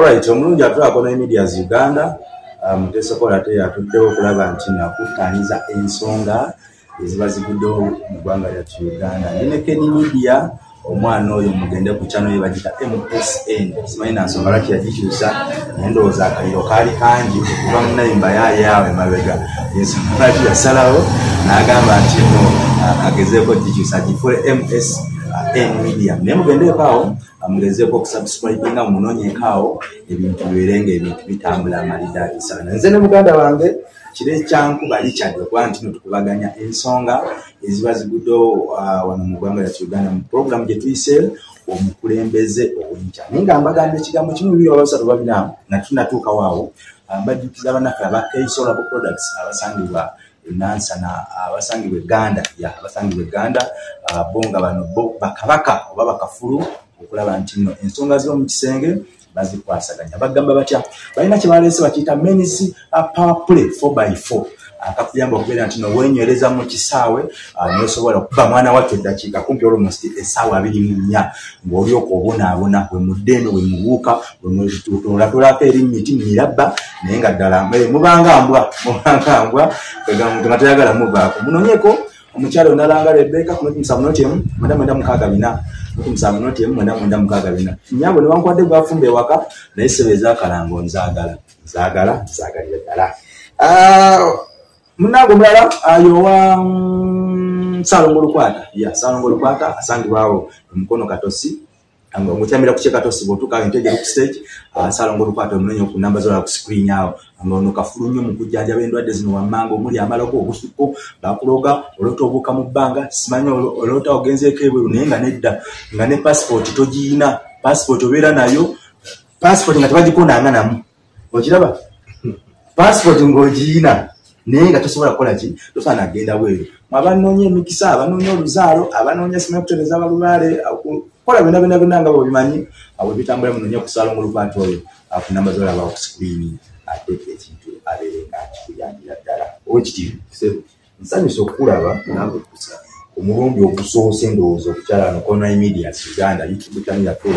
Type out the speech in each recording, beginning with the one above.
olrit omulungi atulako ne medias uganda uh, muteesokola ate atuddewo okulaba nti nakuttaaniza ensonga eziba ziguddewo mu ggwanga lyatu uganda. Ndine keni media omwana oyo mugende ku kyano yebagita msn simanyi nansonga lwaki yagikyusa naye ndowooza akaliro kaali kangi okuva munayimba yayaawe mabega ensonga lwaki yasalawo? N'agamba nti no agezeeko gikyusa gifule msn media. Naye mugendeeko awo mugezeeko okusubscribinga mumunonyeekaawo ebintu bibeere nga ebintu bitambula amalida isana nze ne muganda wange kiro ekyankuba likyadi okuba nti no tukubaganya ensonga eziba ziguddewo uh, wano mu ggwanga lyatu uganda mu puroguramu gye tuyise omukulembeze ow'enkya. Naye nga mbagamba ekigambo kimu bibiri wabasatu babina nga tunatuukawo awo uh, mbajjukiza bannaffe aba ksolabo products abasangibwa enansana abasangibwa eganda abasangibwa eganda uh, bo nga bano bo bakabaka oba bakafulu okulaba nti nno ensonga z'omu kisenge bazikwasaganya. Bagamba batya balina kyebaleese bakiyita menis powerplay 4x4 akakuyamba okubeera nti nowenywereza mu kisaawe nosobola okuba mwana watto eddakiika kumpi olmost esaawa abiri mu nnya ng'olyoka obonaabona we muddeno we mubuuka wemulatulako eri miti mirabba naye nga ddala mubanga mbwa mubanga mbwa nga toyagala mubaako. Munonyeko omukyalo nalanga rebeka kunotimusamunotemu mwenda mwenda mukaaga bina. Musamunotemu mwenda mwenda mukaaga bina. Nyabo newankwadde gwafumba ewaka naye sebe ezakalango nzagala nzagala nzagalira ddala. Ah, munange omulala ayowa mm, salongo olukwata? Ya salongo olukwata asangibwawo omukono katosi ngaomutyamira ku kyekatosi bwotuuka entegere ku stage salongo olukwata omunenya ku namba zola ku screen awo. Nga ono kafulu nnyo mu kujjanjaba endwadde zino wammanga omuli amalako obusuko bakuloga olota obuuka mu bbanga simanyi olota ogenzeeko ebweru naye nga nedda nga ne passipooti togiina. Passipooti obeera nayo passipooti nga tebagikonanga namu. Okiraba? Passipooti ng'ogiina naye nga tosobola kukola ki? Tofaana agenda bweru. Abanoonya emikisa abanoonya oluzaalo abanoonya simanyi okutereza abalubaale kola byonna byonna byonna nga bwebimanyi bwe bitambula munoonya okusaala omulukwati oyo ku namba zolaba ku sikuriini ate ekintu abeere nga kikuyanjira ddala. Owekitiibwa nsanyusa okulaba nange kusa omulundi ogusoose ndowooza okukyala no conai medias uganda youtube channel yaffe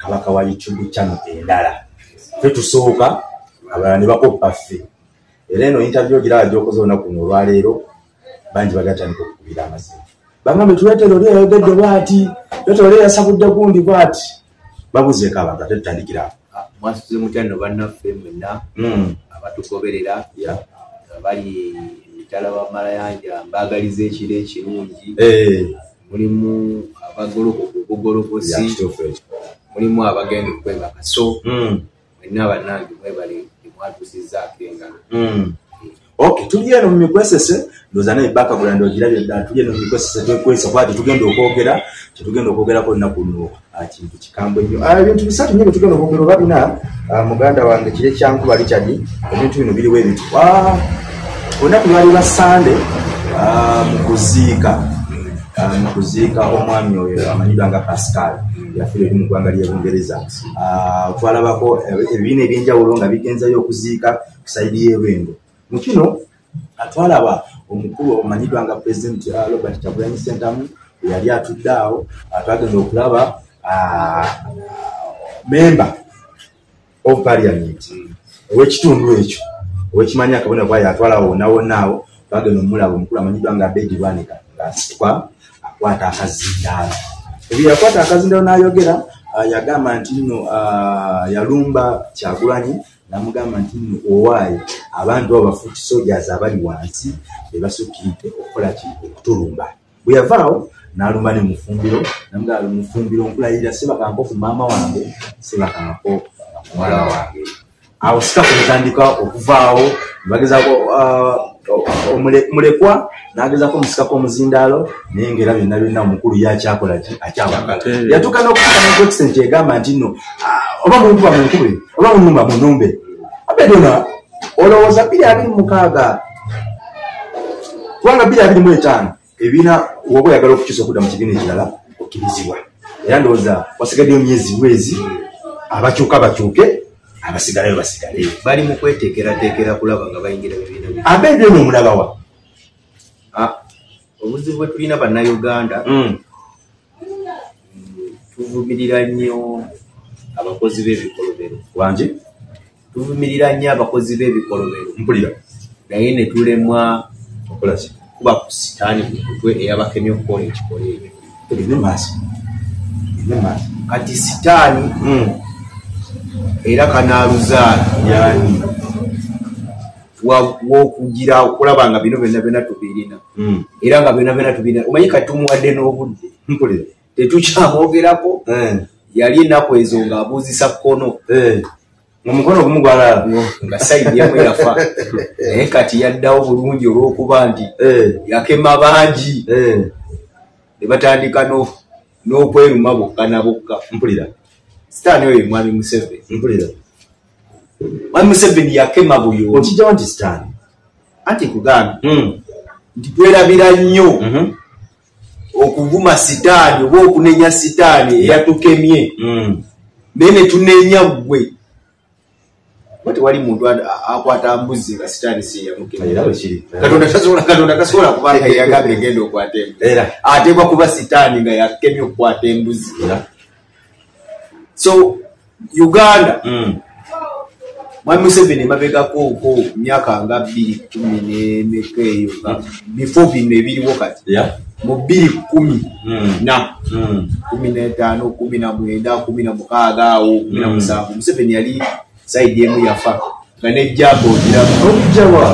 kabaka wa youtube channel endala. Fe tusooka abalala ne bakoppa ffe. Era eno interview ogiraba gyokoze olunaku luno olwaleero bangi bagatandika okukubira amazima bagambe tuleetera oli ayogedde bwati leetera oli yasabudde gundi bwati babuzeeko abantu ate tutandikira. Ah, mwasuze mutyano bannaffe mwenna hmm. abatugoberera bali emitala bamalayanja mbagaliza ekiro ekirungi. Eh. mulimu abagolokoka obugolokosi. Mulimu abagenda okwebaka so. Hmm. mwenna bannange mwebale emwatusizaako engalo hmm. ok tuli eno mumikwesese ndoza naye bakagula ndogirabye ddala tuli eno mumikwesese twekwesa kuba tetugenda okwogera kyetugenda okwogerako olunaku luno ah, kintu kikambwe nnyo. Ah, ebintu bisatu nyo byetugenda okwogera oba bina ah, muganda wange kiri ekyankuba likyadi ebintu bino biriwo ebintu olunaku lwali lwa sande mukuziika mukuziika omwami oyo amanyidwa nga pascal yafiire eri mu ggwanga lyebungereza twalabako ebibiina ebyenjawulo nga bigenzayo okuziika kusaidi y'erwendo mukino atwalaba omukulu omanyiddwa nga pulezidenti robert kyagulanyi sentamu yali atudde awo twagenda okulaba uh, memba of parliament. Owekitundu ekyo owekimanyi akabona kwali atwalawo wonawonaawo twagenda omulaba omukulu amanyiddwa nga bedi lwanika ngaasitwa akwata akazindaalo ebyo yakwata akazindaalo n'ayogera uh, yagamba nti nno yalumba kyagulanyi namugamba nti nno owaayo abantu abo bafuuti sojas abali wansi bebasukkiridde okukolaki okutulumba. Bwe yavaawo n'alumba ne mufumbiro namugamba mufumbiro nkulayirira sebakanko ku maama wange sebakanko muwala wange. Awo sitaku netandika okuvaawo bagezako uh, mulekwa nagezako omusikako omuzindaalo naye ngaera byonna byonna omukulu yakyakola ki? Akyawagala yatuuka n'okufuka neextent egamba nti nno uh, oba munkuba munkube oba munumba munumbe abedona olowooza bbiri abiri mukaaga? Kubanga bbiri abiri mu etaano ebiina woba oyagala okukyusa okudda mu kibiina ekirala okkirizibwa. Era ndowooza wasigaddeyo myezi bwezi abakyuka bakyuke abasigalayo basigale. Bali mu kweteekerateekera kulaba nga bayingira bibiina abeedo eno omulabawa ah, obuzibu bwe tulina bannayuganda hmm. tuvumirira nnyo abakozi b'ebikolobero. Wangi tuvumirira nnyo abakozi b'ebikolobero mpulira. Naye ne tulemwa okola ki? kuba ku sitaani ku mutwe eyabakemye okukola ekikola ekyo. Tugende maaso. Tugende maaso. Kati sitaani Mm. era kanaaluzaala yani wa- w'okugira okulaba nga bino byonna byonna tubirina. Mm. era nga byonna byonna tubirina. Omanyi kati tumuwadde n'obudde? Mpulira. Tetukyamwogerako? Eh, yali ennaku ezo ng'abuuzisa kkono omukono ogumu gwalala nga sayidi emu yafa. Naye kati yaddawo bulungi olw'okuba nti Eh, yakema bangi. Eh. ne batandika no- n'okweruma bokka na bokka. Mpulira. Sitaani oyo mwami museveni? Mpulira. Mwami museveni yakema omu. Okijjawo nti sitaani? Anti kugambe Mm. nti twerabira nnyo Mhm. okuvuma sitaani oba okunenya sitaani eyatukemye. Mm. naye ne tunenya gwe oba tewali muntu akwata mbuzi nga sitaani siyamukemye era bwekiri katonda tasobola katonda tasobola kubanga yagambye genda okwata embuzi ateekwa kuba sitaani nga yakemye okukwata embuzi so uganda Mm. mwami museveni emabegakoko myaka nga bbiri kumi nemeka eyo nga bifo bino ebiriwo kati ya. Mu bbiri kumi na. Kumi n'etaano kumi na mwenda kumi na mukaaga awo kumi na Mm. musanvu. Museveni yali saidi emu yafa. Nga nejjamba ogiraba okujjawa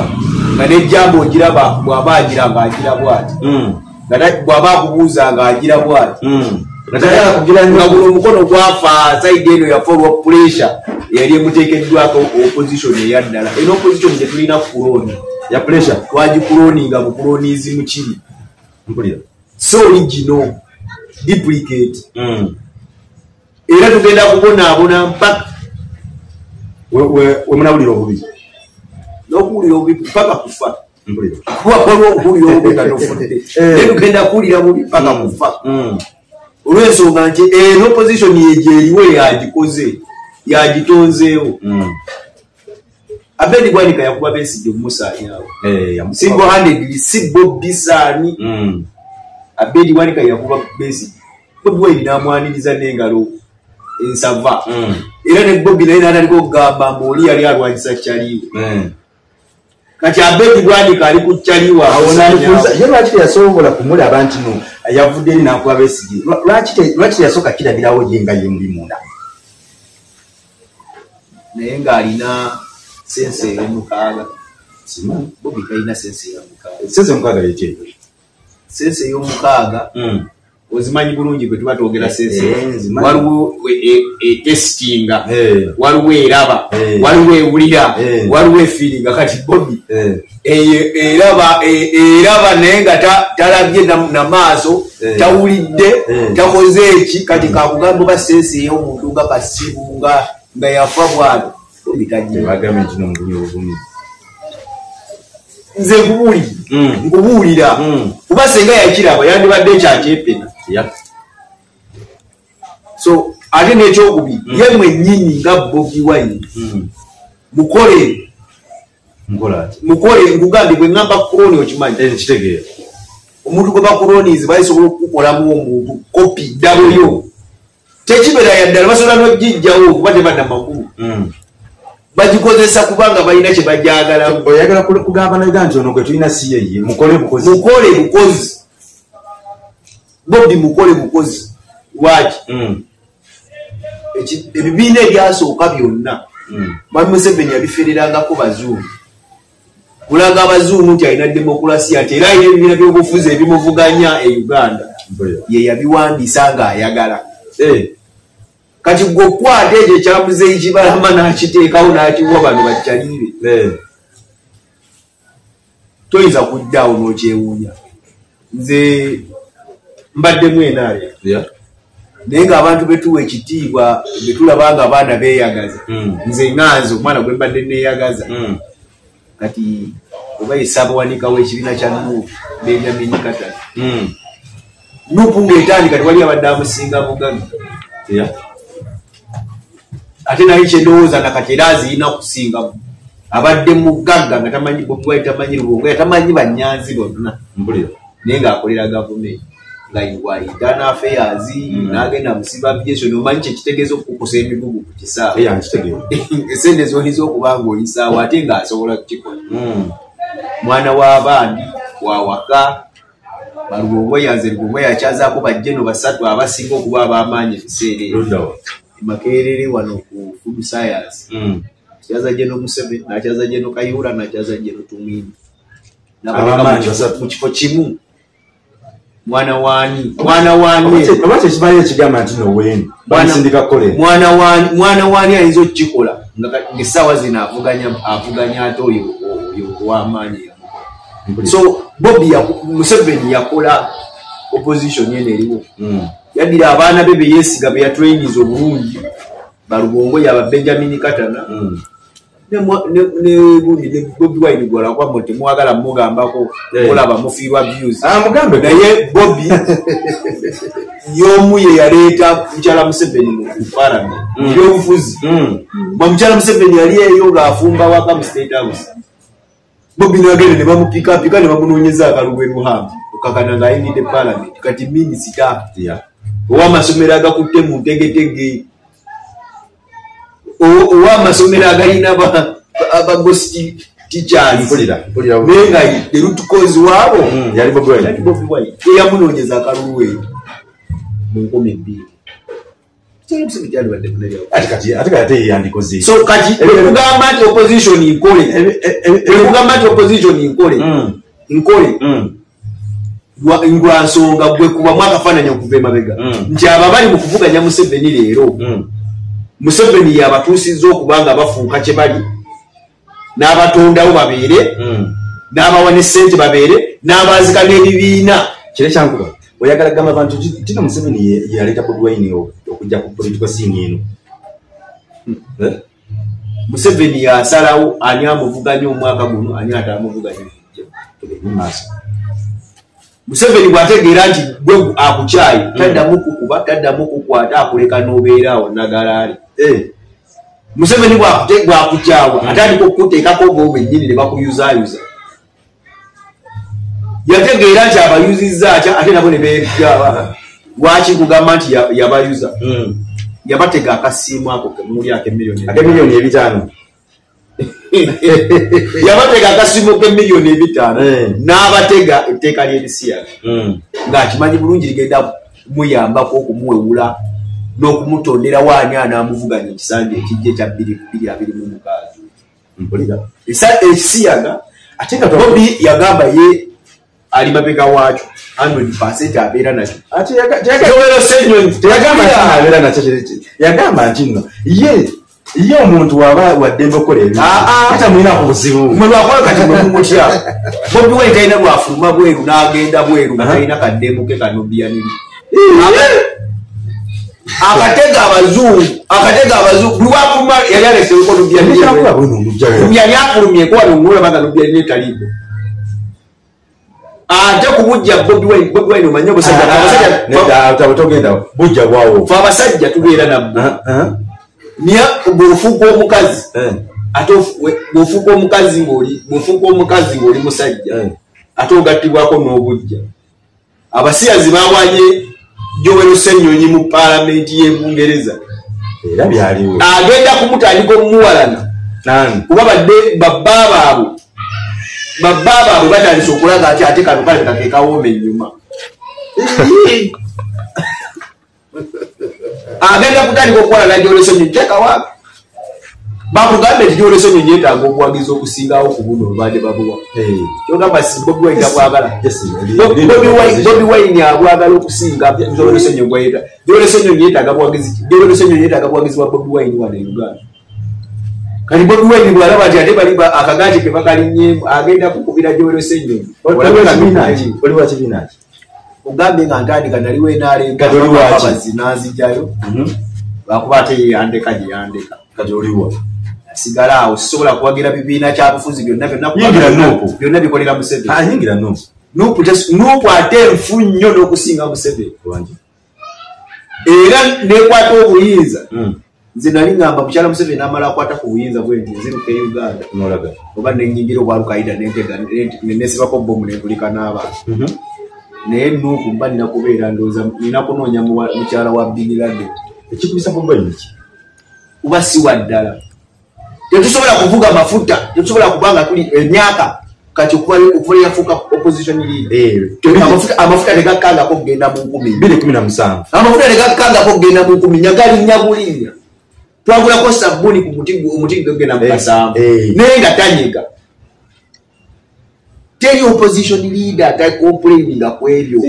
nga nejjamba ogiraba bw'aba agira ng'agira bw'ati. Mm. na- bw'aba akubuuza ng'agira bw'ati. Mm. kugira nga guno omukono gwafa saidi eno yafa olwa puresha eyali emuteekeddwako opposition eyaddala eno opposition gye tulina kukuloni ya pressure twagikuloninga bukuloniizi mu kiri. So original duplicate. Mm. era tugenda kubonaabona mpaka We- we- we munawulira obubi. N'okuwulira obubi mpaka kufa. Waliwo okuwulira obubi nga tofudde Eh. naye tugenda kuwulira bubi mpaka kufa. Mm. olw'ensonga nti eno opposition yegyo eriwo yagikoze yagitonzeewo Mm. abedi gwanika yakuba besigye mumusaani awo. Eh, yamukuba- single handedly si bobi saani abedi gwanika yakuba besigye bobi waini namwaniriza n'engalo ensava. Era ne bobi naye natandika okugamba mbaoli yali alwanyisa kyaliwe Eh. kati abedi gwanika ali ku kyaliwe ye lwaki teyasobola kumulaba nti no yavudde eri nakuba besigye Lwa- lwaki te- lwaki teyasooka kirabirawo ye nga ye muli munda? Naye ng'alina sense ey'omukaaga bobi talina sense ey'omukaaga sese mukaaga yekyeyo sense ey'omukaaga ozimanyi bulungi bwe tuba twogera sense Eh, waliwo etesitinga Eh. waliwo eraba Eh. waliwo ewulira Eh. waliwo efiiringa kati bobi eraba naye nga ta- talabye na- namaaso Eh. tawulidde Eh. takoze eki kati kakugamba oba sense ey'omuntu nga kasibu nga nga yafa tagira tebagambe nti nomugumi obugumi nze nkubuulire nkubuulira Mm. kuba senga yakiraba yandibadde ekyakyepena ya so ate n'ekyokubiri Mm. ye mwennyini nga bobi wine. Mm. mukole. Mukole nkugambye bwe ŋŋamba kuroni okimanyi. Eh, omuntu gwe bakuronizi bayisobola okukukolamu omuntu kopi ddabulyo tekibeera yaddala basobola nogijjawo kuba tebadda makulu. Mm. bagikozesa kubanga balina kye bajagalamu oyagala kugamba naga nti ono gwe tulina si yeye mukole bukozi. Mukole bukozi bobi mukole bukozi lwaki Mm. Eki- ebibiina ebyasooka byonna Mm. mwami museveni yabifererangako bazuumu kulaga abazuumu nti alina demokulasiya nti era alina ebibiina byobufuzi ebimuvuganya e uganda Mpulira. ye yabiwandiisa ng'ayagala Eh, kati gwe okwata ekyo ekyamuzeeyi kibalama n'akiteekawo n'akiwa bano bakyaliire eh. toyinza kuddaawo n'okyewuunya nze mbaddemu Ya. naye ng'abantu betuwa ekitiibwa betulaba nga abaana beeyagaza Mm. nze ŋŋanze omwana gwe mbadde neeyagaza Mm. kati oba esaabawanikawo ekibiina kya nuupu benjamin katani Mm. nuupu ng'etandika tewali abadde amusinga bugaga Ya. ate naye kyendowooza nakati era azirina kusinga abadde mugagga nga tamanyi bobiwai tamanyi lubongo tamanyi banyanzi bonna naye ng'akolera gavumenti wa internal affairs Mm. n'agenda musiba aviation omanyi kyekitegeeza okukusa emigugu ku kisaawe nkitegeera esente zoyinza okuba nga oyisaawo ate ng'asobola kukikola Mm. mwana w'abandi wawaka balubongo yanze lubongo yakyazaako bajjeno basatu abasinga okuba ab'amaanyi ebiseera ebyo makerere wano ku food science Mm. kyaza jeno museve nakyaza jeno kayura nakyaza jeno tumwini Ab'amaanyi basatu. mu kifo kimu mwana wani? Mwana wani? Oba kyekibayo ekigamba nti noweni bamusindika kukola mwana wani mwana wani ayinza okukikola? Nga ka- ng'essaawa zino avuganya ate oyo ow'amaanyi so bobi museveni yakola opposition eno eriwo yaddira abaana be beyesiga beyatrainiza obulungi. Balubongo yaba benjamin katana bobi wine gwalakwamo temwagala mugambako Eh. mulaba mufiirwa views. Mugambe naye bobi y'omu ye yaleeta mukyala museveni mu parliament Mm. ebyobufuzi bwa mukyala museveni yali eyo ng'afumba waka mu state house. Bobi nagende ne bamupikapika ne bamunoonyeza akalugwe ruhambi okakana ng'ayingidde parliament kati minisita ow'amasomero agakutte mu ntegetege ow'amasomero agalina ba- abagosi teachers naye nga erutukozi waabo eyamunoonyeza akalulu eyo mu nkumi bbiri ate kati ate kati ate yeyandikoze so kati ekugamba nti opposition nkole. Ekugamba nti opposition nkole. Nkole. Lwa- nsonga gwe kubamu akafaananyi okuva emabega Mm. nti abo abali mu kuvuganya museveni leero museveni yabatuusizza okuba nga bafuuka kye bali. N'abatondawo babeere n'abawa ne ssente babeere n'abaazika n'ebibiina. Kire kyankuba. Oyagala gamba bantu ti- tino museveni yaleeta o- okujja ku political scene eno. Eh? museveni yasalawo ani amuvuganya omwaka guno ani atamuvuganya museveni bw'ategeera nti gwe akukyayi taddamu kukuba taddamu kukwata akuleka n'obeeraawo nagalaali Eh, museveni bw'akute- bw'akukyawa atandika okukuteekako bo bennyini ne bakuyuzayuza yategeera nti abayuzizza atya ate nabo ne beegaba lwaki kugamba nti ya- yabayuza mm. yabatega akasiimu ako kemuli akemiliyoni ebitaano. Yabatega akasiimu k'emiliyoni ebitaano. Eh. n'abatega etteeka ly'ebisiyaga. Ng'akimanyi bulungi ligenda muyambako okumuwewula n'okumutondera waani anaamuvuganya ekisanja ekijja ekya bbiri bbiri abiri mu mukaaga. Mpulira Esa- ekisiyaga ate nga bobi yagamba ye ali mabega waakyo 100 abeera nakyo. Ate yaga- yaga- Joel Ssenyonyi teyagamba nti nno ye ye omuntu waba waddembe okukola ebintu Ah, ah. atamwina ku buzibu. Mwe lwakola kati mwe mumutya. Bobi wine talina lwafuluma bweru n'agenda bweru nga talina kaddemu ke kanobiyaniri akatega abazungu akatega abazungu buli wafuluma yali aleseko ebikyakula nobiyaniri bwino omujjayo yali afulumyeko wano ngolaba nga nobiyaniri etaliimu. Ate kubujja bobi wine bobi wine omanye obusajja abasajja togenda bujja bwawo. Fe abasajja tubeera nabbo Ah, ah. niye bw'ofuuka omukazi Eh, ate ofu- we- bw'ofuuka omukazi ng'oli bw'ofuuka omukazi ng'oli musajja eh. ate ogattibwako n'obujja. Abasiyazi bawanye joel senyonyi mu paalamenti y'ebungereza era byaliwo. Agenda kumutandika omumuwalana kuba badde babba baabwe babba baabwe batandise okulaga ati ate kano kale kakekawooma ennyuma. Agenda kutandika okuwalana joel senyonyi tekawa bakugambe nti joel senyonyi yeetaaga obuwagizi okusingawo ku buno obadde babuwa. Kyogamba bobi wine abwagala Bobi Wine- Wine abwagala okusinga Joel Ssenyo gwayita Joel Ssenyo yeetaaga buwagizi ki? Joel Ssenyo yeetaaga buwagizi bwa Bobi Wine wano e Uganda. Kati Bobi Wine bw'alaba nti ate bali ba- akagaati ke bakalinnyemu agenda kukubira Joel Ssenyo Waliwo ekibiina ki? waliwo kibiina ki? Ogambe nga ntandika naliwo enalenga Kati oli waki? abazi n'azijjayo lwakuba ate ye yandeka gye yandeka kati oliwa sigala awo sisobola kuwagira bibiina kyabufuzi byonna byonna Nuupu. bikolera Museveni. Ayingira no Nuupu. Nuupu ate nfu nnyo n'okusinga Museveni. Era nekwata obuyinza. Mm, nze nali ngamba mukyala museveni namala akwata ku buyinza bwe nti nziruka e uganda. Oba nenyingira obwalukaida nesibako bomu nentulika n'abantu. Mhm. naye nuuku mba nina kubeera ndooza nina kunoonya mukyala wa binirade ekikubisa bobi wine ki? Kuba si wa ddala tetusobola kuvuga mafuta tetusobola kubanga tuli emyaka kati okuva yafuuka opposition leader Eh, tegakkangako kugenda mu nkumi. Amafuta tegakkangako kugenda mu nkumi nyagalinnya bulinnya twagulako sabbuuni ku muti omuti gogenda mu Eh, kasanvu eh. naye nga tanyiga. Teri opposition leader takomplaininga ku ebyo.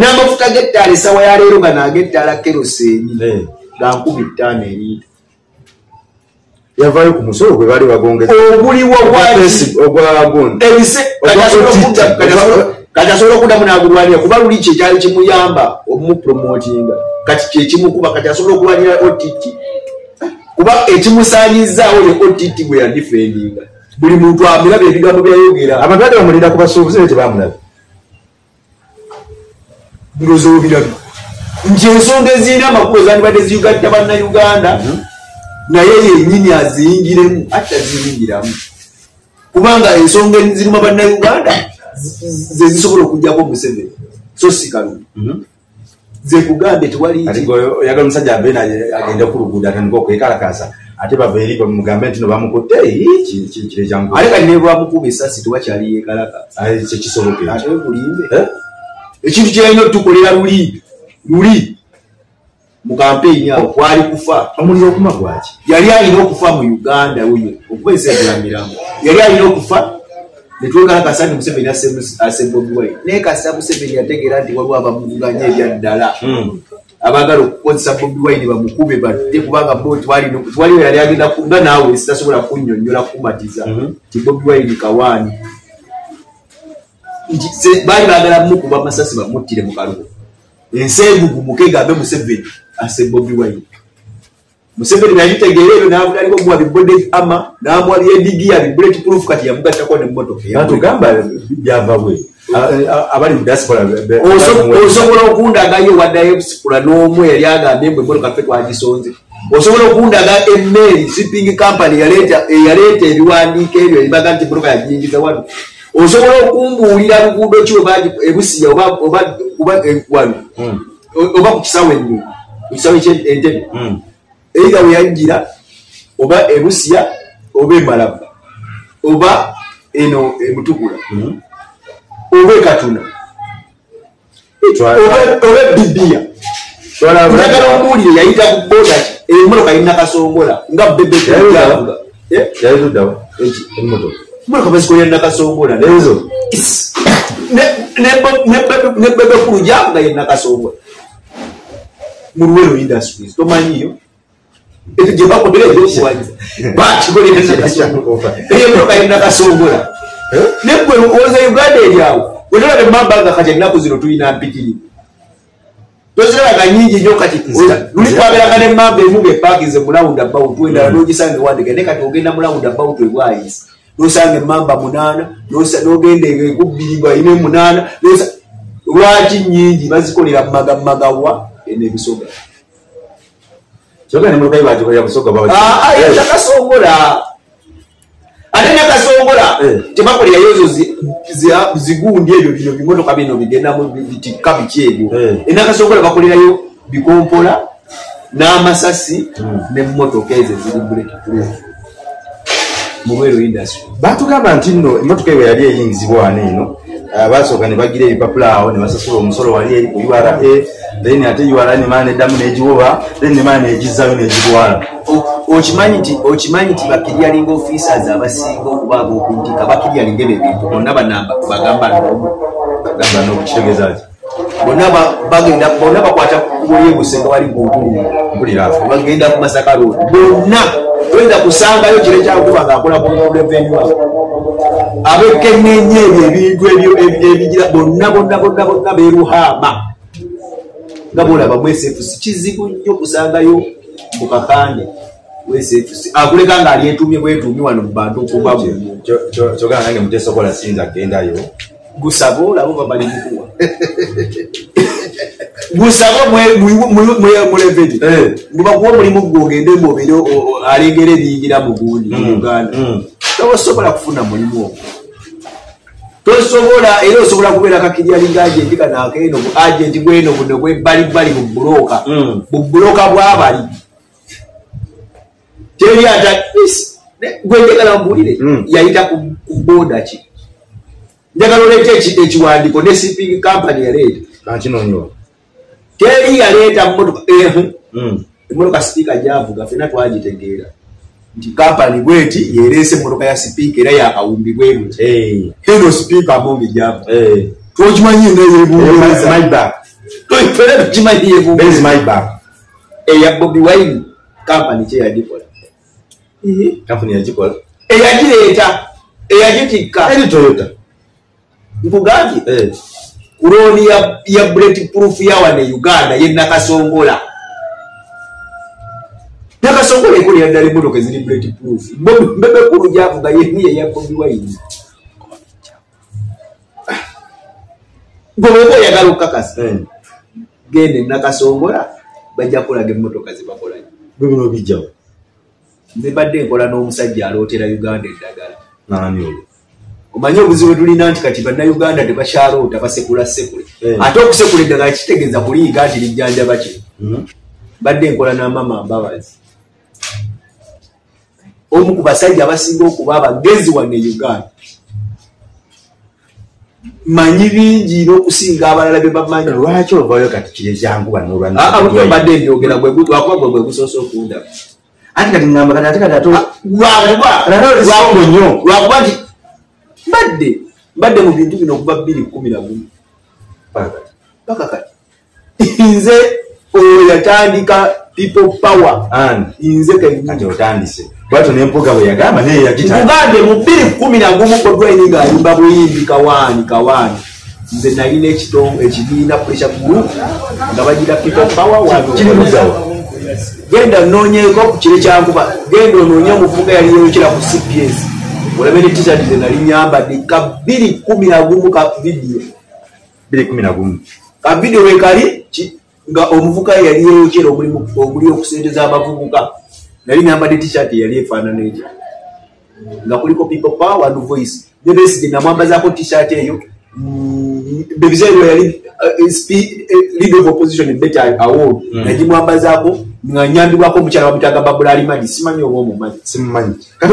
N'amafuta g'ettaala esawa ya leero nga nag'ettaala keroseeni Eh. ga nkumi ttaano eriita yavaayo ku musolo gwe baali bagongeza oguliwo gwaki ogwa gundi ebise Ogwa OTT. kati asobola okuddamu n'agulwanira kuba luli kye kyali kimuyamba okumupromotinga kati kyekimukuba kati asobola okulwanira ott kuba ekimusaanyizaawo ye ott bwe yadifendinga buli muntu amirabe ebigambo byayogera abantu badde bamulinda ku basuubuzi naye tebamulabe ndooza obirabi nti ensonga ezirina amakulu ezandibadde zigatta bannayuganda naye yenyini aziyingiremu ate aziyingiramu. Kubanga ensonga eziruma bannayuganda ze zisobola okugjako museveni so si kalulu zekugambe tewali ati gwe oyagala omusajja abeena agende ku luguudo atandika okwekalakasa ate bava eri bamugambe nti no bamukutte "Ii, ki- ki- kire kyangu ale kati nebamukuba esasi tewakyali yekalakasa Ayi, kyekisoboke ate bulimbe Eh? ekintu kyalina otukolera luli luli mu kampeyini awo kwali kufa. Omuliro okuma gwaki? Yali alina okufa mu uganda oyo okuba ensegulamiramu yali alina okufa? Netwekalakasa nti museveni ase bobi wine naye kasa museveni yategeera nti waliwo abamuvuganya ebyaddala. Abagala okukozesa bobi wine bamukube batte kubanga bo twaliwo yali agenda nga naawe sitasobola kunnyonnyola kumatiza Mhm. nti bobi wine kawaani. Baali baagala mukuba amasasi bamuttire mu kalubo ensengugu mukegambe museveni ase bobi wine museveni nagitegeera ebyo naliko muwa bibode ama namuwa byedigiya bibulet proof kati yamugattako nemmotoka batugamba byava bwe abali mu diaspora be- be- Oso- osobola okundagayo waddayo ebisikula n'omu yali agambye mbu emmotoka ffe twagisonze osobola okundaga email shipping company eyaleeta ebiwandiiko ebyo ebibaga nti emmotoka yagiyingiza wano osobola okumbuulira luguudo ki ebusiya oba eh, wano Mm. Oba ku kisawo enyo ekyentebe Mm. eitha weyajjira oba ebusiya oba emalaba oba eno emutukula Mm. oba ekatuna oba ebibiya njagala omuwulire yayita ku boda ki emmotoka yina kasongola nga emmotoka bazikolera nakasongola nebebekulu gyavuga yenna kasongola mu luwero industries tomanyiyo ekyo gye bakolera ebyokuwanyiza bakikolera nakasongola eyo emmotoka yenna kasongola negwe owoza uganda eryawo wetolaba emamba nga kati ennaku zino tulina mpikiri tozirabaga nyingi nnyo kati luli twaberaga nemamba emu ngepaakize mu round about endala nogisanga ewandika naye kati ogenda mu round about ebwayisa nosanga emamba munaana nosa- nogenda ekubbiri nga ayina emunaana nosa- lwaki nyingi bazikolera mumaga mumagawa eno ebisoga kyoga nemmotoka yibagikolera busoga nakasongola ate nakasongola Eh. tebakolerayo ezo zi- zi- zigundi ebyo bino bimotoka bino bigendamu bi- bitikka biki ebyo. Eh. enakasongola bakolerayo bikompola n'amasasi Mm. nemotoka ezo eziri bulletproof mu bwero industry batugamba nti nno emmotoka eyo yali eyingizibwa wano eno? ah, basooka ne bagira ebipapula awo ne basasula omusolo wali eri ku ura then ate ura nemala neddamu negiwoba then nemala negizzayo negitwala O- okimanyi nti bakiryalinga officers abasinga okuba ab'okuntika bakiryalinga ebyo ebintu bonna banamba bagamba nomu gamba nokukitegeeza ki bonna bakwata kubuli ebusenga wali guntulu bagenda ku masaka road bonna toyinza kusangayo kire kyakuba ngaakola ku revenue awo abekenenye ebyo ebintu ebyo ebi- ebigira bonna bonna bonna bonna beruhama nga bolaba mwesefusi kizibu nnyo kusangayo mu kakande mwesefusi akuleka nga ali entumye bwetumi wano mu bantu okuba bumu Kyo- kyo- kyogana nange mutesobola siyinza agendayo gusaba olaba oba mwe- mwe- muleveni. Eh. omulimu gwogende mubiri alengera ebiyingira mu gundi mu Mm, uganda. mm. tobasobola kufuna mulimu ogwo. Tosobola era osobola kubeera kakiryalinga agenti kanakeno agenti gweno buno gwebalibbali mu buloka Mm. mu buloka bwabali teri ata gwenjagala mbuulire Mm. yayita ku ku boda ki? Njagala oleeta eki- ekiwandiiko ne cp company yaleeta kankinoonyiwa teri yaleeta mmotoka hmm. emmotoka sipiika gyavuga fena twagitegeera. Nti kampani bweti yereese emmotoka ya sipiika era yakawumbi bwe buti eno sipiika mungi gyavu twokimanyi neyebuza fena tukimanyi yebuza eya eh, bobi wine. kampani kyeyagikola kampani yagikola? Eh, Eyagireeta eyagitikka eh, eri toyota. Nkugambye Eh, kulooni ya- ya bullet proof ya wano e uganda ye nakasongola. Nakasongola ekolera ddala emmotoka eziri bullet proof. Mbebekulu gyavuga yemuye ya bobi wine. Gwebweba oyagala okukakasa eh. genda e nakasongola bajja kulaga emmotoka zebakola Gwe bino bijjawo. Nze badde nkola n'omusajja alootera uganda eddagala. Nani olwo omanyi obuzibu tulina nti kati bannayuganda tebakyaloota basekula sekule Eh. ate okusekula eddagala kitegeeza kuliyiga nti lijjanjaba kino Mhm. badde nkola n'amama mbabazi omu ku basajja abasinga okuba abagezi wano e uganda manyi bingi n'okusinga abalala be bamanyi lwaki ovayo kati kiri ekyangu bano Ah, ah, buto mbadde ndyogera lwakuba gwe gwe gusoose okundaba ati kati ngamba kati ate kati nnyo. lwakuba nti mbadde mbadde mu bintu bino okuva bbiri kumi na gumu. Paka kati? Nze oyo yatandika people power. Nze kati kenyini otandise. Bwatyo nempuga bwe yagamba naye yagitandika mugambe mu bbiri kumi na gumu kodwaini ng'ayimba buyimbi kawaani kawaani. Nze nalina ekibiina pressure group nga bagira people power wano kiri muzawo genda noonyeeko ku kire kyankuba genda onoonye omuvubuka yali yeyokera ku cps olabe ne tishat ze nali nyambadde ka bbiri kumi na gumu ka vidiyo biri ka vidiyo wekali nga omuvubuka yali yeyokera oguli okusenteza abavubuka nali nyambadde tishat yali efaanana ekyo nga kuliko people power and voice. Ne besige namwambazaako tishat eyo bebiseera ebyo yali leader of opposition better award nagimwambazaako nga nyambibwako omukyala bamutaga babulalimani simanyi oba omumanyi simumanyi kati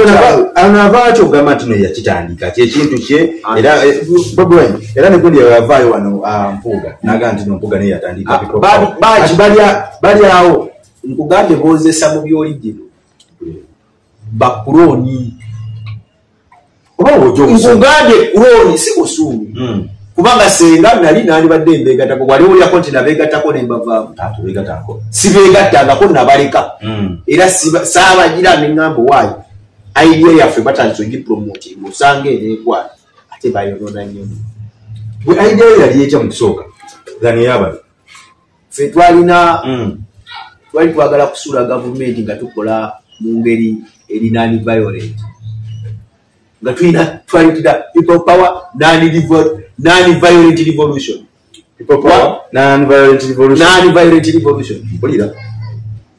anava ki okugamba nti no yakitandika kyekintu kye Ah. era eh, negundi yavaayo wano ah, mpuuga naga nti no mpuuga naye yatandika Ah, awo nkugambye bozesa mu byoligiro bakuloni nkugambye kuloni si busuumu Hmm. kubanga senga nali nandibadde mbegatako wali olyako nti nabegatako nembavaamu sibegattangako nabaleka. Era siba- saabagira neŋŋamba waayo idea yaffe batandise ogipromoting osanga eneekwala ate bayonona nnyo. Bwe idea yali ekya mu kusooka zani yabali ffe twalina twali twagala kusuula gavumenti nga tukola mu ngeri erinani violent nga tulina twali tuta people power non-violent revolution. Non-violent revolution. Ulira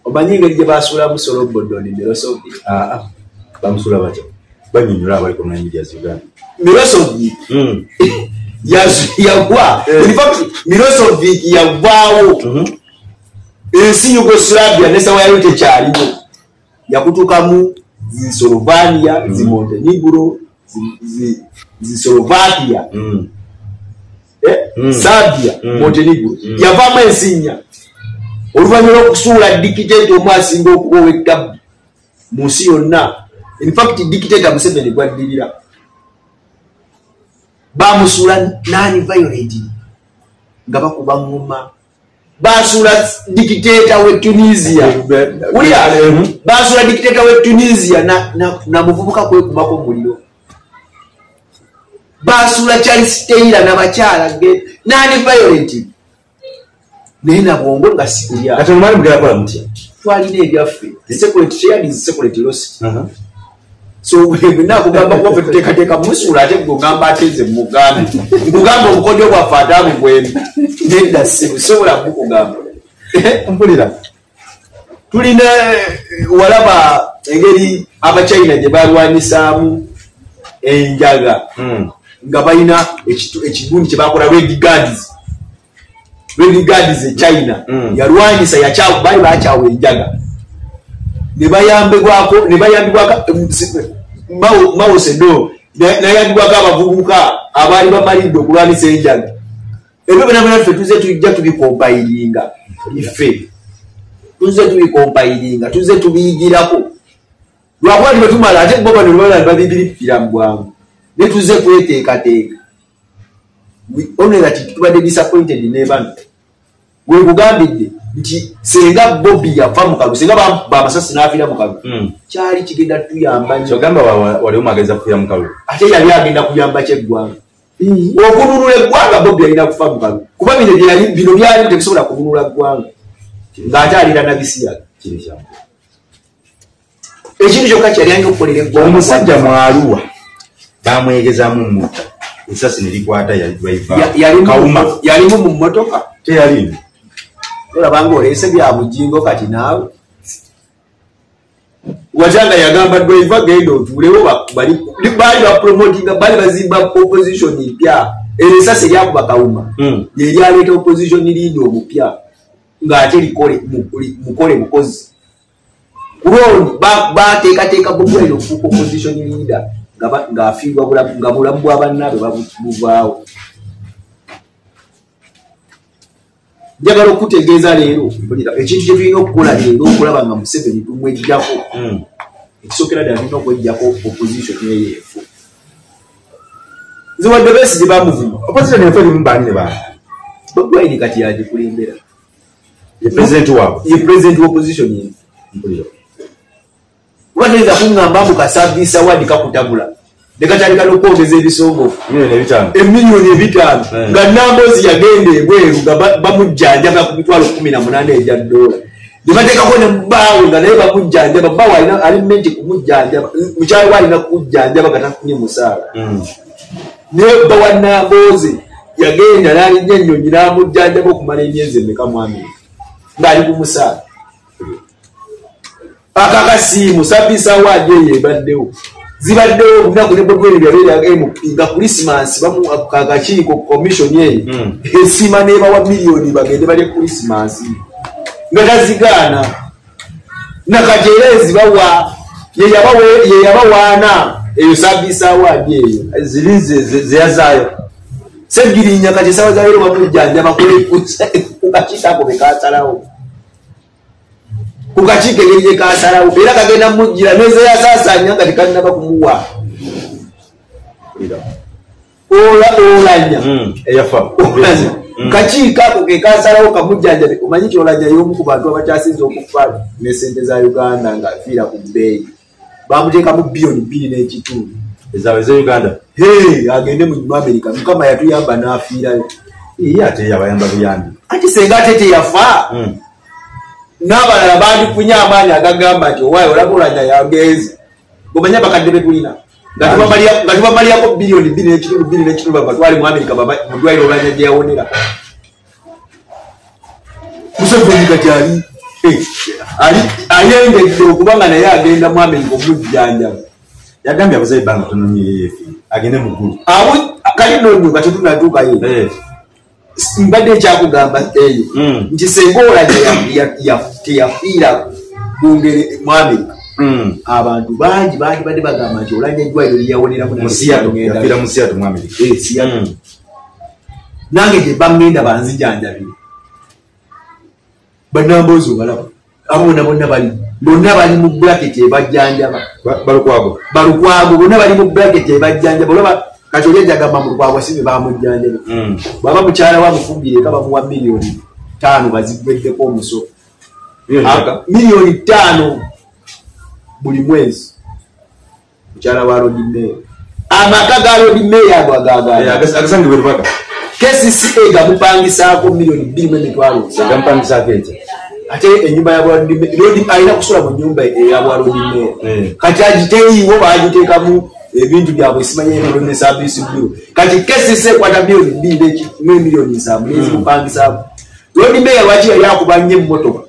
omanyi engeri gye basuulamu solombodooni mirosogi ah, ah. bamusuula batya banyonyola abali ku nanyiga uganda. Mirosogi yagwa mirosovic yagwawo ensi yugoslavia nesawa yali tekyaliwo yakutukamu zisolovania zimontenegro zislovakia Hmm. serbia Mm. Mm. montenegro Mm. yavaamu ensinya oluvannyuma lwokusuula dikiteta omu asinga okuba owekkabu mu nsi yonna infact dikiteta museveni gwaddirira bamusuula nani violent nga bakuba ngoma basuula dikiteta we tunisia. Wulira Mhm. basuula dikiteta we tunisia. Na- na na muvubuka kwekubako muliro. Basuula charles taylor nabakyala nani violent? Naye nabwongo nga sikulya. Twalina ebyaffe. Seculate shared is seculate lost. So nakugamba kubafe tuteekateeka musuula ate gogamba ate nze mugambe. Nkugamba obukodyo bwaffe ate abugwemu nedda sobola mukugamba mpulira. Tulina eh, walaba engeri abachina gye balwanyisaamu enjaga Hmm. nga balina ekitu- ekigundi kyebakola red guards. Red guards e china. Mm. yalwanyisa baali bakyawa enjaga ne bayambibwako ne bayambibwako si- Mao- sedo na- nayambibwako abavubuka abaali bamalidde okulwanisa enjaga ebyo byona byona ffe tuze tujja tubikompayiringa ife tuze tubikompayiringa tuze tubiyigirako. Lwakuba tibetumala ate bo bano lwala babibiripira mu bwangu ne tuze kweteekateeka. We honor that tubadde disappointed ne bano wekugambidde nti senga bobi yafa mu kalu senga bam- bamasasi n'afiira mu kalu Mm. kyali kigenda tutuyamba kyogamba wa- waliwo mageza kufiira mu kalulu ate yali agenda kuyamba kyeggwanga. Okununula eggwanga bobi yalina kufa mu kalu kuba bino byali- bino byali tebisobola kununula ggwanga. Ng'ate alira nabisiyaga ekintu kyokka kyali alina okukolera eggwanga. Omusajja mwaluwa bamwegezamu mutta esasi nerikwata Ya- yalimu- mu mmotoka. Teyalini olabanga oleese bya bujingo kati naawe. Watanga yagamba drive genda otuulewo baali bapromotinga baali bazimba opposition mpya. Erisasi eryakuba kawuma. Mm. yeryaleeta opposition lindi omupya ng'ate mukole mukozi. Kulwondi bateekateeka bobwaire okufuuka opposition leader nga ba- ng'afiirwa bulamu nga bulamu bwa bannaabe buvaawo njagala okutegeeza leero ekintu kye tulina okukola leero okulaba nga museveni tumwejjako Mm. ekisookera ddala tulina okwejjako opposition eyo efu nze wadde beesi gye bamuvuma. Opposition efe erimu baani ne baani? Bogwaini kati yagikulembera. Ye pulezidenti waabwe ye president wa opposition efu mpulira kubategeeza kuŋŋamba mbu kasaavisa wadi kakutabula ne katandika n'okwongeza ebisongovu emiliyoni ebitaano. Mm. nga namboozi yagenda ebweru nga ba- bamujjanjaba ku mitwalo kumi na munaana egya dola. Ne bateekako ne bbaawe nga naye bamujjanjaba alina ali menti kumujjanjaba mukyalo we alina kumujjanjaba nga tafunye musaala. Mm. naye bba wa namboozi yagenda n'alinnya ennyonyi n'amujjanjaba okumala emyezi emeka mwami ng'ali ku musaala. Akakasiimu sabbisa waadi eyo ebaddewo zibaddewo olunaku ne bwegweri byabeera nga krisimansi kakakiiko komishoni eyo Mm. esiima nebawa miliyoni bagende balye krisimansi nga tazigaana nakajeera ezibawa yeyabawaana eyo sabbisa waadi eyo ziri ze- ze- zeyazaayo segirinya kati esawa zabeero bamujjanjaba kukakiiko ako bekasalawo ku kakiiko engeri gyekasalawo era kagenda mujjira nezeyasaasanya nga tekanaba kumuwa. Ola- olanya. Mm. eyafa. Olanya. Mm. kakiiko ako kekasalawo kamujjanjabe. Omanyi kyolanya y'omu ku bantu abakyasinze okufa ne sente za uganda ngaafiira ku bbeeyi. Bamuteekamu biyoni bbiri n'ekitundu. Ezaabwe ez'uganda Hey, agende mu mu america. Mukama yatuyamba n'afiirayo. Ate yabayamba buyambi. Ati senga ate teyafa. Mm. N'abalala bandifunye amaanyi agagamba nti owaayo olaba olanya yagenze gomanya bakadde betulina nga tubamalya- nga tubamalyako biliyoni bbiri n'ekitundu bbiri n'ekitundu babatwale mu america baba- mu ddwaliro olanya gye yawonera. Museveni kati ali? Eh, ayengedde okuba nga naye agenda mu america omujjanjaba. Yagambye abuze ebbanga tono nyo yeyefi agende mu ggulu kali nonyo nga tetunatuukayo. Eh. Mbadde ekyakugamba eyo Mm. nti ya- teyafiira mu america Mm. abantu bangi bangi badde bagamba nti olanya eddwaliro lyeyawoneramu mu siyato yafiira mu siyato mu amerika siyato Mm. nange gye bangenda banzijanjabire banamboozi obalaba abo bonna bonna bali bonna bali mu bracket ebajjanjaba Ba- balukwago bonna bali mu bracket ebajjanjaba olaba kati oli ejjagamba mu lukwago sibe bamujjanjaba Mm. bwaba mukyala wa mufumbire eka bamuwa miliyoni taano bazigweddeko omusolo Miliyoni Ah, miliyoni taano buli mwezi. Mukyala wa lodi meya amaka ga lodi meya ago erubaga kcca gamupangisaako miliyoni bbiri mu emitwalo ate enyumba ya bwalodi meya Lodi- alina kusula mu nyumba eya bwalodi meya Eh. kati agiteyiwo bagiteekamu ebintu byabwe simanye service bureau kati kcca ekwata miliyoni bbiri n'eki- mu emiliyoni nsanvu nezimupangisaako lodi meya lwaki yali akuba nnyo emmotoka?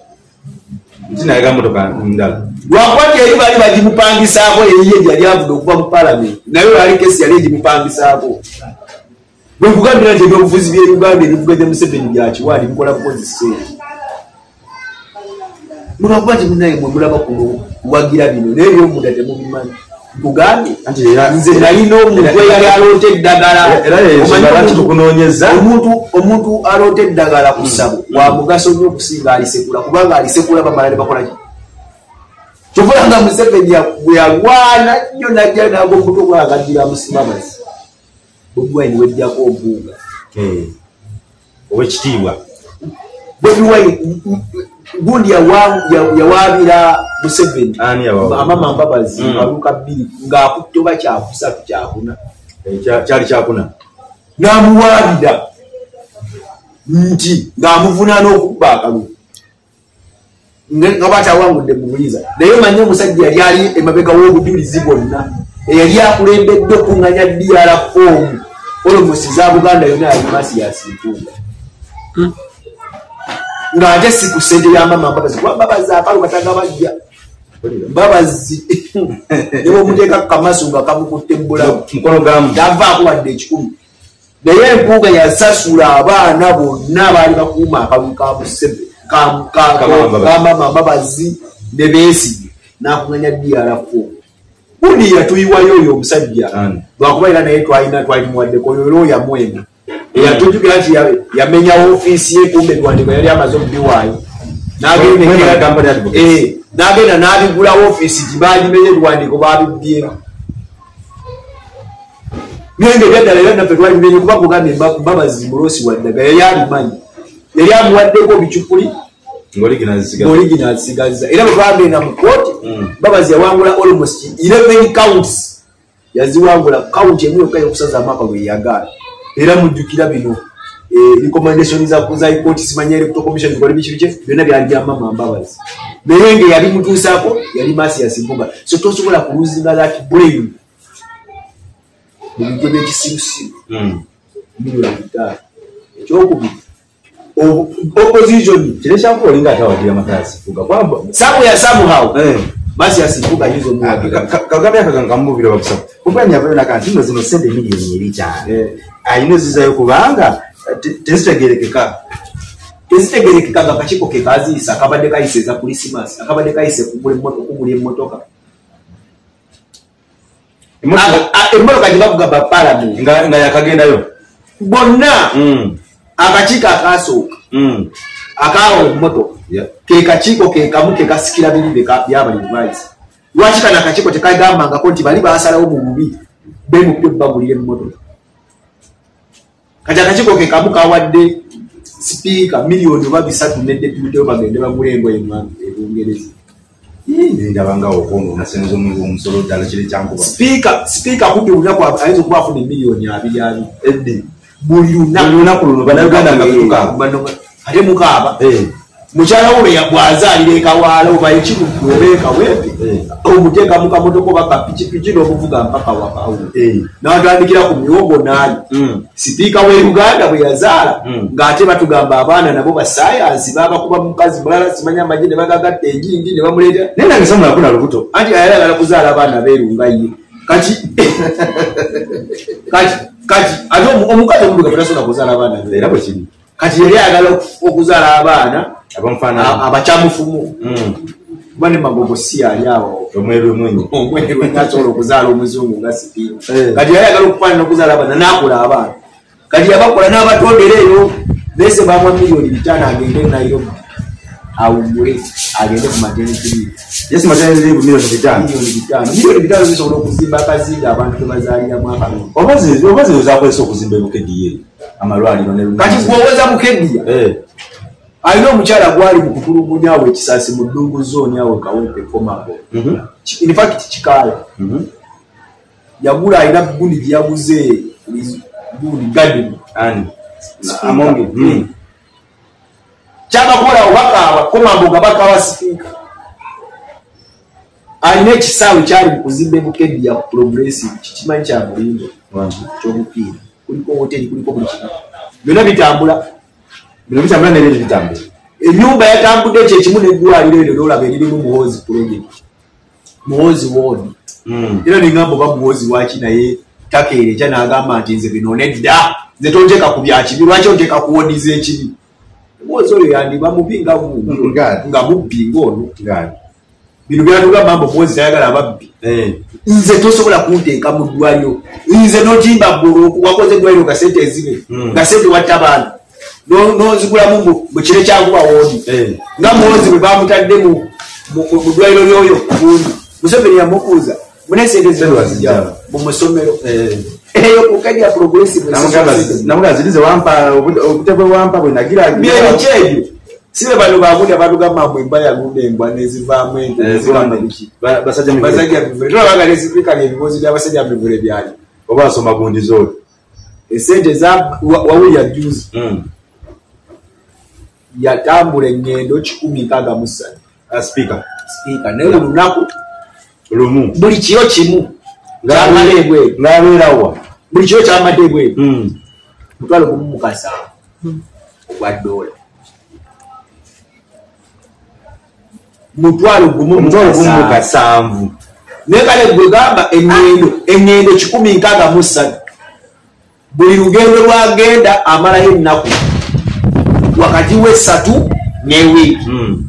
Nti nalega motoka ndala. Lwakuba ti eri bali bagimupangisaako eriye yali avuga okuva mu palamenti naye olwali kesi yali egimupangisaako bwekugambira nti ebyobufuzi byeruganda ebivuga museveni byakiwaali bikola bukozi sente mulwakuba ti munaye mwe mulaba kuwagira bino naye byomunda temubimanyi era- nze nalina omuntu eyali aloota eddagala. omuntu- aloota eddagala ku ssabo wa mugaso nnyo okusinga alisekula kubanga alisekula bamala ne bakolaki kyovulanga museveni ya- bwe yalwana nnyo najja naga omuntu ogwagaddira musimabazi bobiwaini wejjako ompuuga Eh, owekitiibwa bobiwaini gundi yawa- ya- yawaabira museveni. Amama mbabazi Mm. aluka bbiri ng'akutte oba kyakusatu kyakuna. Eh, kya- kyali kyakuna? N'amuwaabira nti ng'amuvunaana okubba akalulu Nga- nga bwakyawangudde mu buliza naye manye omusajja yali ali emabega w'obujulizi bwonna eyali akulembedde okuŋŋanya diyala foomu olomosi za buganda yonna yali masiyasi ng'ate si ku ssente y'amama mbabazi kuba mbabazi akalu katagabajja mbabazi. Ne bwomuteeka ku kamaso nga kamukutte gamu tavaako wadde ekikumi. Naye empuuga yasasula abaana bonna baali bakuuma akalu ka musebe kamama mbabazi. ne beesige n'akuŋanya drfo budi yatuyiwayo oyo omusajja. Lwakuba era naye twalina twalimuwaddeko oyo era oyamwena eyatujjukira nti ya- yamenya ofiisi ye kumbe ebiwandiiko yali amaze omubiwaayo N'agenda. Eh, n'agenda n'abigulawo ofiisi gibagimenye ebiwandiiko babibyeko naye nga ebyaddala era naffe twalimenye kuba kugambye Mba- mbabazi mulosi waddaga yali alimanyi. Yali amuwaddeko bicupuli original sigazza era bwe twagenda mu kooti Mm. mbabazi yawangula almost 11 counts. Yaziwangula counti emu yokka yokusaza amaka bwe yagaana era mujjukira bino eh, recommendation za za ikooti simanya electoral commission zikole biki biki byonna byali bya mama mbabazi naye nga yali mutuusaako yali masias mpuga so tosobola kuluzinga that blame mu bintu byekisirusiru Mm. miliyoni bitaano ekyokubiri o- opposition kire kyakuba olinga atawadira matasifuga kwamba somewhere somehow Eh. masias mpuga yizo omuwagira kagame akaga nkamububira bakusa kumpanya yabayonaka nti no zino sente miliyoni ebitaano Eh. Ayina ezizayo kubanga eh, te- tezitegerekeka. Tezitegerekeka nga akakiiko ke kaziisa akabadde kayisa eza krisimas akabadde kayisa okugula emmo- okugula emmotoka Emmotoka- A- a- emmotoka gye bavuga ba palamenti nga yakagendayo. Bonna Mm. akakiiko akasooka Mm. akawa emmotoka ke kakiiko ke kamu ke kasikira biri byabali baisi lwaki kana akakiiko tekagambangako nti bali basalawo mu bubi bemupye bagulira emmotoka kati akakiiko ke kamu kawadde sipiika miliyoni oba bisatu ne depute bagende bagula engoye ebungereza sipiika kumbi olunaku ayinza okuba afuna emiliyoni abiri abiri buli lunaku buli lunaku luno bannayuganda nga ate mukaaba mukyala wo bwazaalira ekawaala oba ekirugu oba ekawempe omuteeka mu kamotoka oba kapikipiki n'omuvuga mpaka wakawo n'atandikira ku miwogo naali sipiika w'e uganda bwe yazaala Mm. ng'ate batugamba abaana nabo basayansi babakuba mukazi mulala simanya amagye ne bagagatta enjinji ne bamuleeta. Naye nange samulakuna lubuto. Anti ayagala kuzaala abaana beerunga ye. Kati kati kati ate omu- omukazi omuddugavu tasobola kuzaala abaana era bwe kiri kati yali ayagala okuzaala abaana abakyamufumu kuba ne magogo si yali awo. Omweru nasobola okuzaala omuzungu nga sipiika Eh. kati yali ayagala okufaanana okuzaala abaana n'akola abaana. Kati yabakola n'abatondera eyo nese bamwa miliyoni bitaano agende e nairobi awumule agende ku maternity yesi maternity miliyoni bitaano. Miliyoni bitaano. Miliyoni bitaano zisobola okuzimba akazinga abantu tebazaaliramu akalungi oba zi- oba zino zakozesa okuzimba ebukediye amalwaliro kati gwoweza mukeddiya Eh, alina omukyala gwali mu kutulugunya awo ekisaasi mu ddungu zooni awo kawempe komago. Mhm, infact kikaala mhm. yagula alina gundi gyeyaguze gundi gadini ani? Amonge mm. kyagakola obakaaba komago nga bakawa sipiika alina ekisaawe kyali mu kuzimba ebukeddiya ku progressive kikimanyi kya mulindo kyomupiira kuliko hoteri kuliko buli kimu. Byonna bitambula. Bino bitambula nebintu bitambula. Enyumba yatambudde kyekimu neddwaliro eryo nolaba eririmu muwozi project muwozi woodi Mm. era nengamba oba muwozi waki naye takeere ekya nagamba nti nze bino nedda. Nze tonteeka ku byakibi lwaki onteeka kuwodiza ekibi muwozi oyo yandiba mubi nga Nga- mubbi ngaono Nga- bino byatugamba mba omuwozi tayagala ababbi. Eh. nze tosobola kunteeka mu ddwaliro. Nze notimba ggulu wakoze eddwaliro nga sente ezibe Mm. nga sente watta baana. No- nozigulamu mu- kire kyakuba woodi. Eh. nga muwozi bwe bamutadde mu ddwaliro lyoyo kugundi museveni yamukuuza mune sente zirwazijja mu masomero Eh. eyo kukadya progressive Namugamba- zirize wampa obu- obutebe wampa bwe nagira byeriki ebyo sibe bano bagundi abatugamba mbu embwa yagunda embwa nezivaamu ente Eh, bivule tolabanga nesipika nebibuuzi byabasajja bivule byali. Oba asoma gundi zooli esente za wa- wawulya juzi. Mm. yatambula engendo kikumi nkaaga mu ssatu. Ah, sipiika naye buli lunaku lumu. buli kiro kimu kyamadde ebweru. ng'abeerawa buli kiro kyamadde ebweru. Mm. mutwalo gumu mukasaamu ogwa dola mutwalo gumu omutwalo gumu mukasaamu kasanvu. naye kale gwe gamba eŋŋendo eŋŋendo kikumi nkaaga mu ssatu. Buli lugendo lwagenda amalayo ennaku. Wakati w'essatu n'ewiiki Mm.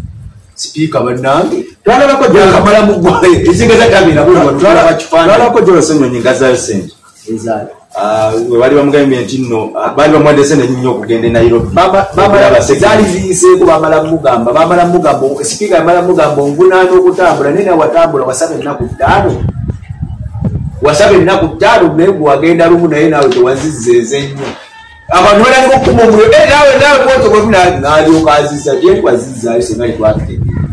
sipiika bannange. Twalabako yakamala mu ggwayo ezigeza tabeera bulwatulaba kifaananyi. twalabako gyolosenyonyi ngazayo sente ezaala we bali bamugambye nti nno ah, baali bamuwadde sente nnyo okugenda e nairobi Okulaba security. zaali ziyiseeko bamala mugamba bamala mugamba sipiika yamala mugamba onvunaana okutambula naye nawe watambula wasaba ennaku ttaano wasaba ennaku ttaano naye gwe wagenda lumu naye naawe tewazizzeeze nnyo abantu balanira okukuma omuliro "Eh, nawe bwotogwebu n'alyoka azizza tyeri wazizzaayo senga litwatutegeera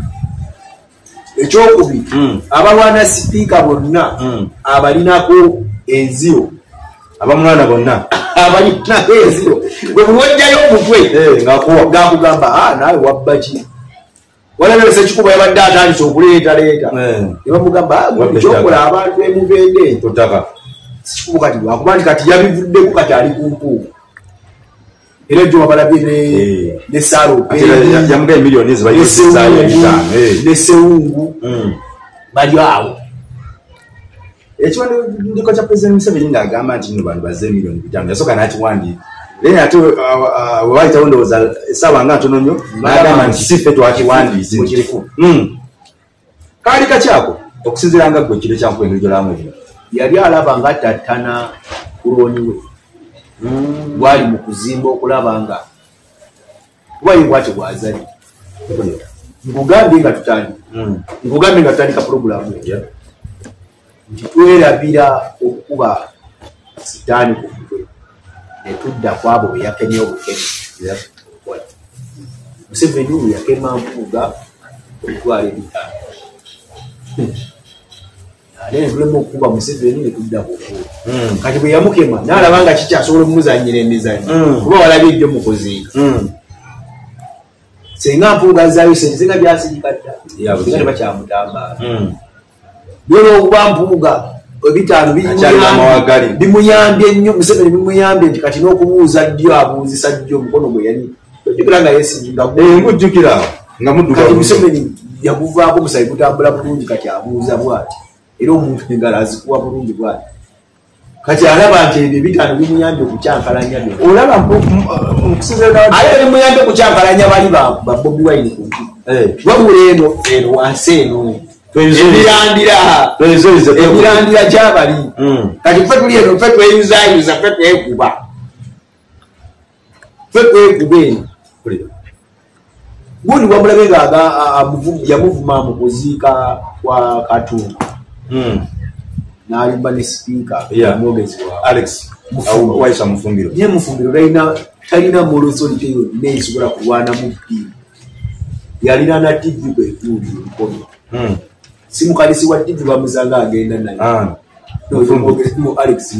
ekyokubiri Mm. abalwana sipiika bonna Mm. abalinako enziro abamulwana bonna. Abalinako enziro bwe buwojjayo omutwe. Eh, ng'akuwa gakugamba "Ah, naawe wabbaki walabese ekikuba yabadde atandise okuleetaleeta. Eh, nebamugamba "Ah, Wabba kyokola abantu emubende. Totaka sikikubu kati lwakuba nti kati yabivuddeko kati ali ku mpuuga era egyo wabalabye ne- Eh. ne salo ate ya- yamugaye miliyoni ezibayozezaayo ebitaano eh. ne sewungu Mm. bali awo ekiwandiiko kya pulezidenti museveni ng'agamba nti nno bantu bazze emiliyoni bitaano. Yasooka n'akiwandiika naye ate ah, ah, we bayitawo ndowooza essaawa nga ntono nnyo n'agamba nti si ffe twakiwandiise kaali kakyako okusinziira nga ggwe ekiro kyankuba engeri gyolamu ebyo yali alaba nga tattana kulooni we. Gwali mu kuzimba okulaba nga kuba ye bwatyo bwazali nkugambye nga tutandika. Mm. nkugambye nga tutandika puroguramu eyo. Nti twerabira okukuba sitaani ku mutwe netudda ku abo be yakemye obukemi museveni oyo yakema mpuuga okutwala ebitaano ate netulema okukuba museveni netudda kukuba Mm. kati bwe yamukema nalaba nga kikyasobola omuzanyira emizanyo Mm. kuba walabye ebyo mukozinga Mm. senga mpuuga zaayo sente zenga byasirika dda tebakyamutambaala Mm. Byolwokuba mpuuga ebitaano bimuyambye nnyo museveni bimuyambye nti kati n'okubuuza ddyo abuuzisa ddyo omukono gwe yali. Ojjukira nga yesinga Eh, nga mudduka kati bulungi. museveni yaguvaako omusayi gutambula bulungi kati abuuza bwati. Era omuntu engalo azikuwa bulungi bwati. Kati alaba nti ebyo ebitaano bimuyambye okukyankalanya byonna. Olaba uh, ate bimuyambye okukyankalanya bali ba ba bobi wine ku Eh, wabula eno eno wansi eno emirandira tweyizeyize, tweyize. emirandira gyabali Mm. kati ffe tuli eno ffe tweyuzayuza ffe twekuba ffe twekuba eno Mpulira. gundi wamulabe nga aga- a- amuvu- yamuvuma mu kuziika kwa katunga Mm. n'ayumba ne sipiika Yeah. omwogezi waabwe alex Mufumbiro. wayisa mufumbiro naye mufumbiro talina talina molosolite yonna esobola kulwana mu ddiini yalina na tivi kwefuulira omukono Mm. simukalisi wa tivi bamuzanga agenda naye. Ah. mu alex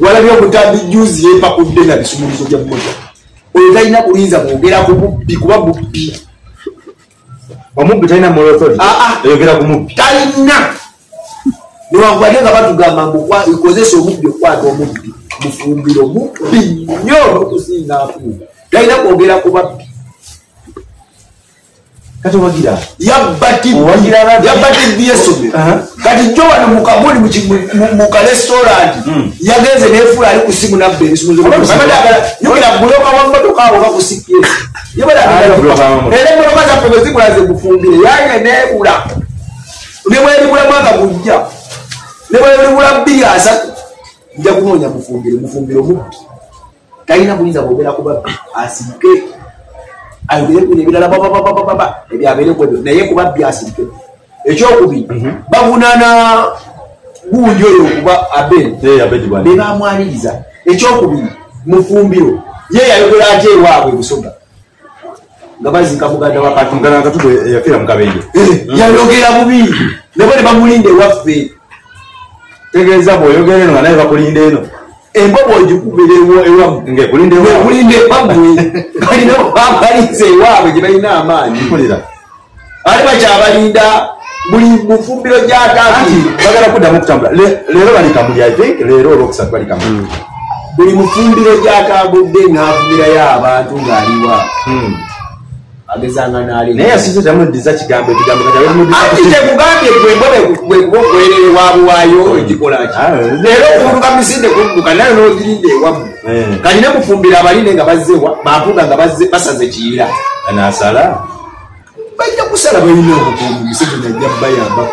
walabye omutambi juzi yempakudde na bisumulizo bya mmoja. Oyo talina kuyinza kwogera ku mubbi kuba mubbi. Omubbi talina Ah, ah. eyogera ku mubbi. Talina newankubadde nga batugamba mbu kwa- ekozesa omubbi okukwata omubbi mufumbiro mubbi nnyo okusinga afuuga talina kwogera ku babbi kati wagira yabba Owagira ababbi. yabba tivi yesomero Aha. kati jo wano mukabuli muka restaurant Mm. yagenze nefula ali ku simu nabba ebisumunyogera buloka wa motoka awo motoka. era emotoka zaffe bwe zibula zegufumbire yaye nebula nebweribula mwaka gujja nebweribula bbiri asatu nja kunoonya mufumbire mufumbire omubbi talina buyinza bwogera kubabbi asirike ayogere bino ebirala bababababa ebyabeere kwebyo naye kubabbi asirike. Ekyokubiri bavunana gundi oyo okuba abeni Eh, bebamwaniriza ekyokubiri mufumbiro ye yayogera ate ewaabwe busoga nga bazinka muganda wakati mugana katugo yafiira mukabenje yayogera bubi. Nebo ne bamulinda ewaffe. Tegeeza bw'oyogera eno nga naye bakulinda eno embobo ogikubira ewamu ngekulinda ewa ekulinda ebabwe balina bambaliza ewaabwe gye balina amaanyi. Ate bakyabalinda buli mufumbiro anti gyataati bagala kuddamu okutambula. Le- leero bali kamuli i think. Leero olwokusatu bali kamuli buli mufumbiro gyatambudde n'afumirayo abantu ng'aliwa Hmm. Naye yasuze tamuddiza kigambo ekigambo kati anti tekugambye gwekuba okwerere wabuwaayo ekikolaki Ah, leero okuluka misinde kudduka naye n'ogirinda ewamu. Eh. kati ne mufumbira abalinde nga bampuga nga basaze kiyira nasala. Bajja kusala balina obukuumi museveni ajja bayamba.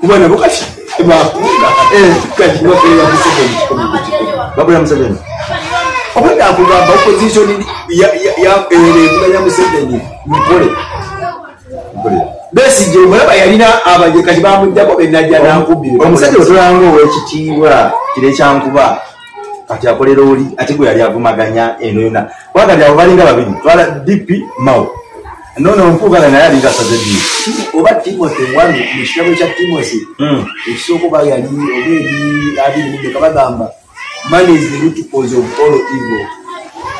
Kuba nabo kati bafunga kati bakolera museveni kikomi ku kikomi babula museveni obadde akugamba opposition erevuganya museveni mpole mpulira besije omulaba yalina abaje kati bamuddako benajja nankubire omusajja otulanga owekitiibwa kire kyankuba kati akolera oli ate gwe yali avumaganya eno yona kuba kati abo balinga babiri twala dp mao nono mpuugaga naye alinga asaze ddi oba timothy wanu mu kitabo kya timothy ekisooka oba yali oba eri abiri mudeka bagamba man is the root cause of all evil.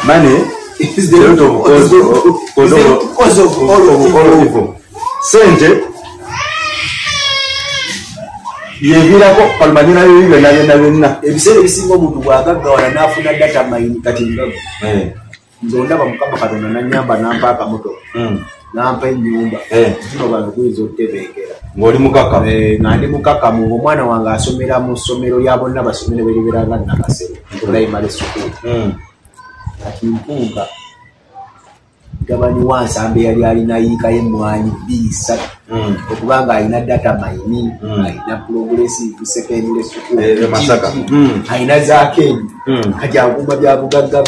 Mane Is the root of- is the root- is the root cause of all evil. sente yevirako palumanyirayo ebi byonna byonna byonna ebiseera ebisinga omuntu bwagaggawala n'afuna data mayini kati ngago Eh, nze ondaba mukama katonda nanyamba nampa akamotoka mm, nampa ennyumba. Eh. kino gwange guyinza okutebeekera. Ng'oli mukaka? Eh, nga ndi mukakamu ngaomwana wange asomera mu ssomero lya bonna basomere beriberanga nakasero primary school. Mm, kati mpunga gabani wansambe yali alina yiikayo emwanyi bbiri ssatu mm. okubanga alina data mayini Mm. alina progressive secondary school. Eh, eh, alina zakeni Mm. kati akuuma bya bugagga